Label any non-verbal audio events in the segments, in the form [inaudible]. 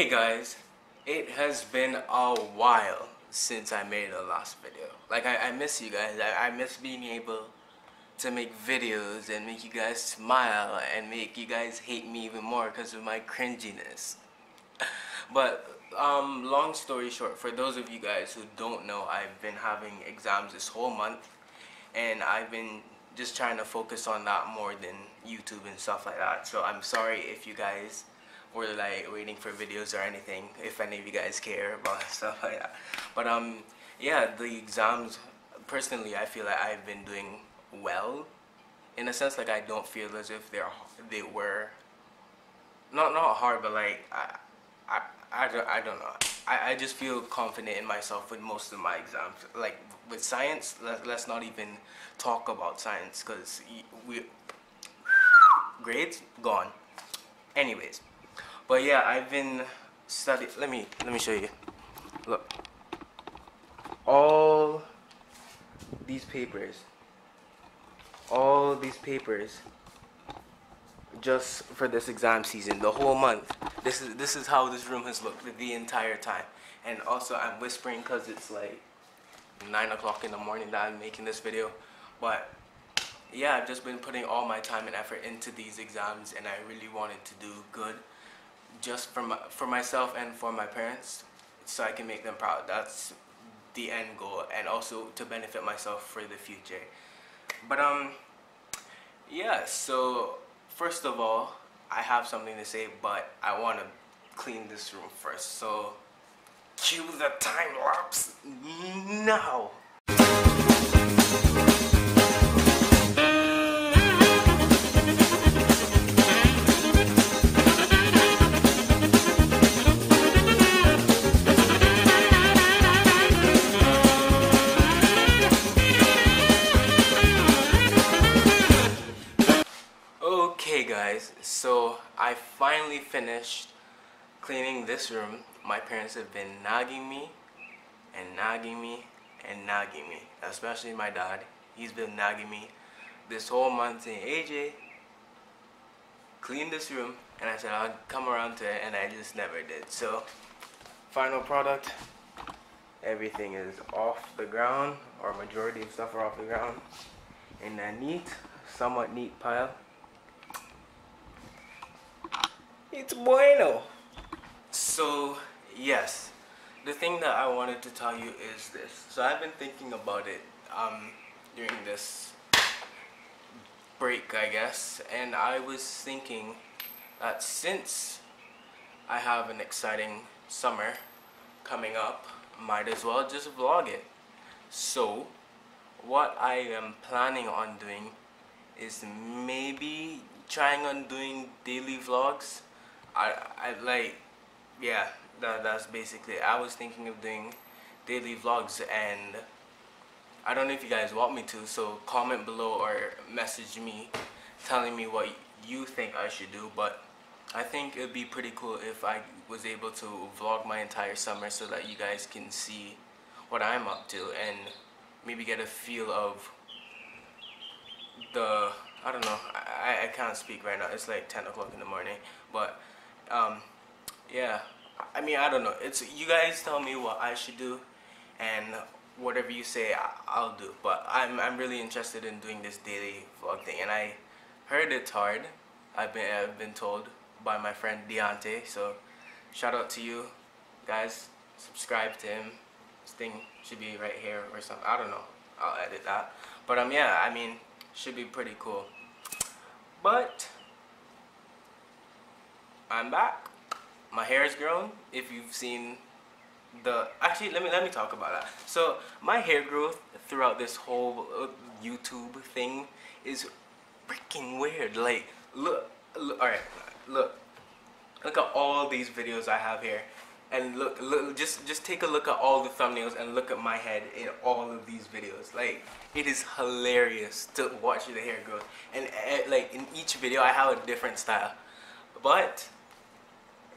Hey guys, it has been a while since I made a last video. Like I, I miss you guys. I, I miss being able to make videos and make you guys smile and make you guys hate me even more because of my cringiness. [laughs] But um, long story short, for those of you guys who don't know, I've been having exams this whole month and I've been just trying to focus on that more than YouTube and stuff like that. So I'm sorry if you guys or like waiting for videos or anything if any of you guys care about [laughs] stuff like that. But um yeah the exams personally I feel like I've been doing well. In a sense like I don't feel as if they're they were not not hard but like I I, I, don't, I don't know. I, I just feel confident in myself with most of my exams. Like with science let, let's not even talk about science because we grades gone. Anyways but yeah, I've been studying. Let me let me show you. Look, all these papers, all these papers, just for this exam season, the whole month. This is this is how this room has looked the entire time. And also, I'm whispering because it's like nine o'clock in the morning that I'm making this video, but yeah, I've just been putting all my time and effort into these exams and I really wanted to do good just for my, for myself and for my parents so I can make them proud. That's the end goal and also to benefit myself for the future. But um yeah, so first of all, I have something to say, but I want to clean this room first. So cue the time lapse now. Finally finished cleaning this room my parents have been nagging me and nagging me and nagging me especially my dad. He's been nagging me this whole month saying AJ clean this room. And I said I'll come around to it and I just never did. So final product everything is off the ground or majority of stuff are off the ground in a neat somewhat neat pile it's bueno. So, yes. The thing that I wanted to tell you is this. So I've been thinking about it um, during this break, I guess. And I was thinking that since I have an exciting summer coming up, might as well just vlog it. So, what I am planning on doing is maybe trying on doing daily vlogs I, I like, yeah, that, that's basically. I was thinking of doing daily vlogs and I don't know if you guys want me to, so comment below or message me telling me what you think I should do, but I think it would be pretty cool if I was able to vlog my entire summer so that you guys can see what I'm up to and maybe get a feel of the, I don't know, I, I can't speak right now, it's like 10 o'clock in the morning, but um, yeah, I mean, I don't know. It's you guys tell me what I should do, and whatever you say, I, will do. But I'm I'm really interested in doing this daily vlog thing, and I heard it's hard. I've been I've been told by my friend Diante. So shout out to you guys. Subscribe to him. This thing should be right here or something. I don't know. I'll edit that. But um yeah, I mean, should be pretty cool. But I'm back. My hair is grown. If you've seen the actually let me let me talk about that. So my hair growth throughout this whole uh, YouTube thing is freaking weird. Like look, look all right, look. Look at all these videos I have here. And look, look, just just take a look at all the thumbnails and look at my head in all of these videos. Like, it is hilarious to watch the hair growth. And uh, like in each video, I have a different style. But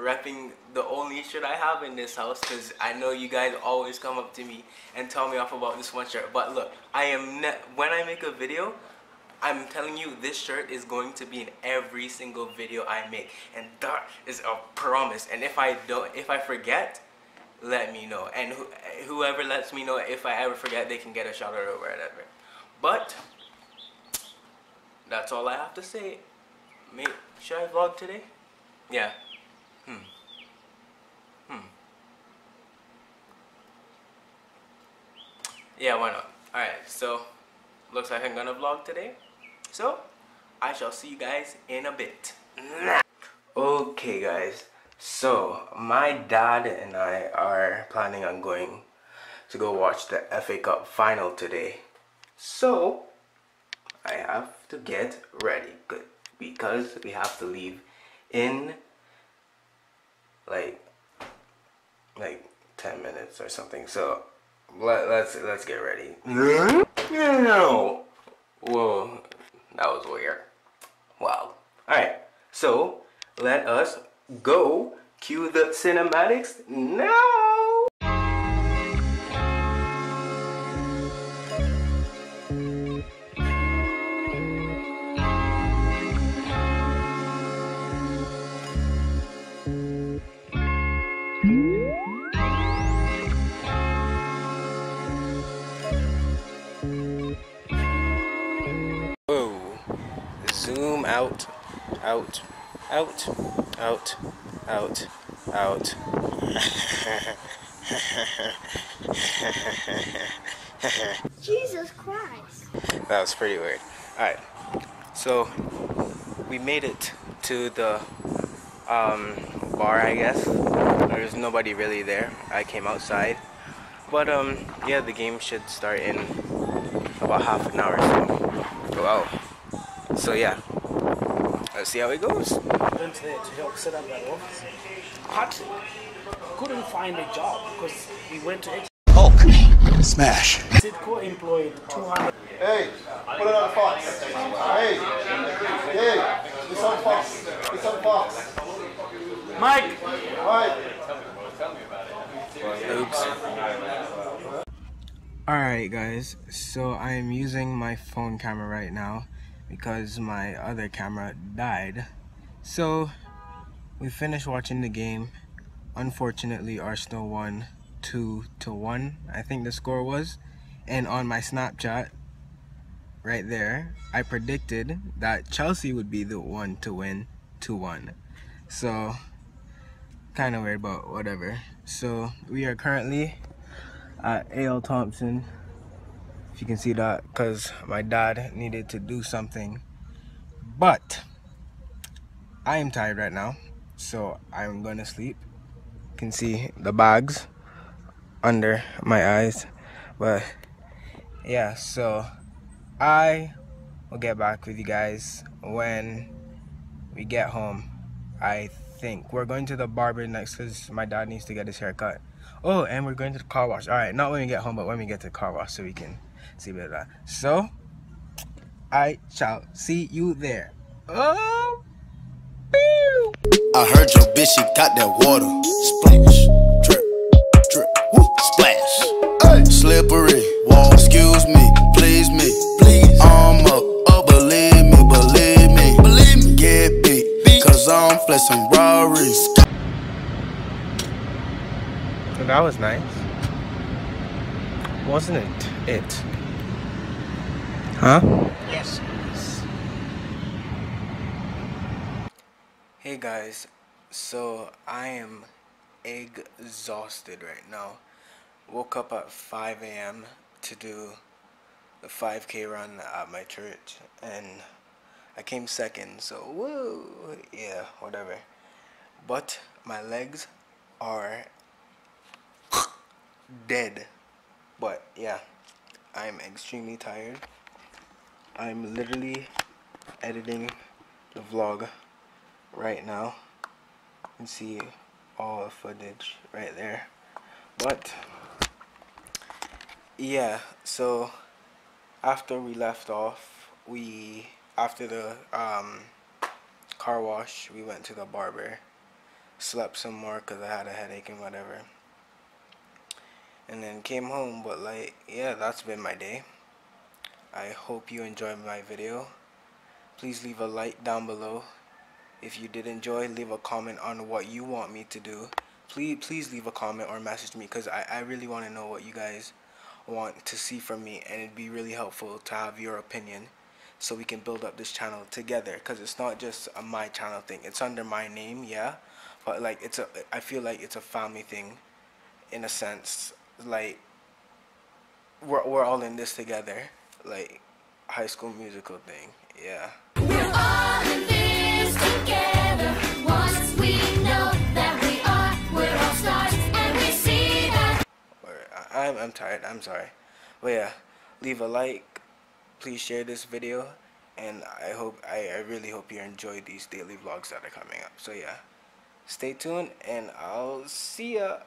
repping the only shirt I have in this house because I know you guys always come up to me and tell me off about this one shirt. But look, I am when I make a video, I'm telling you, this shirt is going to be in every single video I make, and that is a promise. And if I don't, if I forget, let me know. And whoever lets me know if I ever forget, they can get a shout out or whatever. But that's all I have to say. May, should I vlog today? Yeah. Hmm. Hmm. Yeah, why not? Alright, so looks like I'm gonna vlog today. So, I shall see you guys in a bit. Okay guys, so my dad and I are planning on going to go watch the FA Cup final today. So, I have to get ready good because we have to leave in like like 10 minutes or something. So, let, let's let's get ready. No. Whoa, that was weird. Wow. Alright, so let us go cue the cinematics now. Out, out, out, out. Jesus Christ. That was pretty weird. Alright, so we made it to the um, bar, I guess. There's nobody really there. I came outside. But um, yeah, the game should start in about half an hour so. Wow. So yeah, let's see how it goes. Went there to help set up that office. Hudson couldn't find a job because we went to Hulk smash. Sidco employed 200. Hey, put it on Fox. Hey, hey, it's on Fox. It's on Fox. Mike. Mike. Oops. Alright guys, so I am using my phone camera right now because my other camera died. So we finished watching the game. Unfortunately, Arsenal won 2 to 1, I think the score was. And on my Snapchat, right there, I predicted that Chelsea would be the one to win 2 1. So, kind of weird, but whatever. So, we are currently at A.L. Thompson you can see that because my dad needed to do something. But I am tired right now so I'm gonna sleep. You can see the bags under my eyes. But yeah so I will get back with you guys when we get home. I think we're going to the barber next because my dad needs to get his hair cut oh and we're going to the car wash. All right not when we get home but when we get to the car wash so we can see better. So, I shall see you there. Oh, pew. I heard your bitch, she got that water. Splash, drip, drip, woo, splash. Hey. Slippery, wall, excuse me, please me, please. I'm up, oh, believe me, believe me, believe me. Get beat, beat. cause I'm flexing Rarries. that was nice. Wasn't it? It. Huh? Yes. Hey guys, so I am exhausted right now. Woke up at 5 a.m. to do the 5k run at my church and I came second, so woo, yeah, whatever. But my legs are dead. But yeah, I'm extremely tired. I'm literally editing the vlog right now. You can see all the footage right there. But yeah, so after we left off, we after the um, car wash, we went to the barber, slept some more because I had a headache and whatever, and then came home. But like, yeah, that's been my day. I hope you enjoyed my video. Please leave a like down below. If you did enjoy, leave a comment on what you want me to do. Please, please leave a comment or message me because I, I really want to know what you guys want to see from me and it'd be really helpful to have your opinion so we can build up this channel together because it's not just a my channel thing it's under my name yeah but like it's a I feel like it's a family thing in a sense like we're, we're all in this together like high school musical thing yeah We're all in this together. Once we know that we are, we're all stars, and we see that. or I, I'm, I'm tired I'm sorry but yeah leave a like please share this video and I hope I, I really hope you enjoy these daily vlogs that are coming up so yeah stay tuned and I'll see ya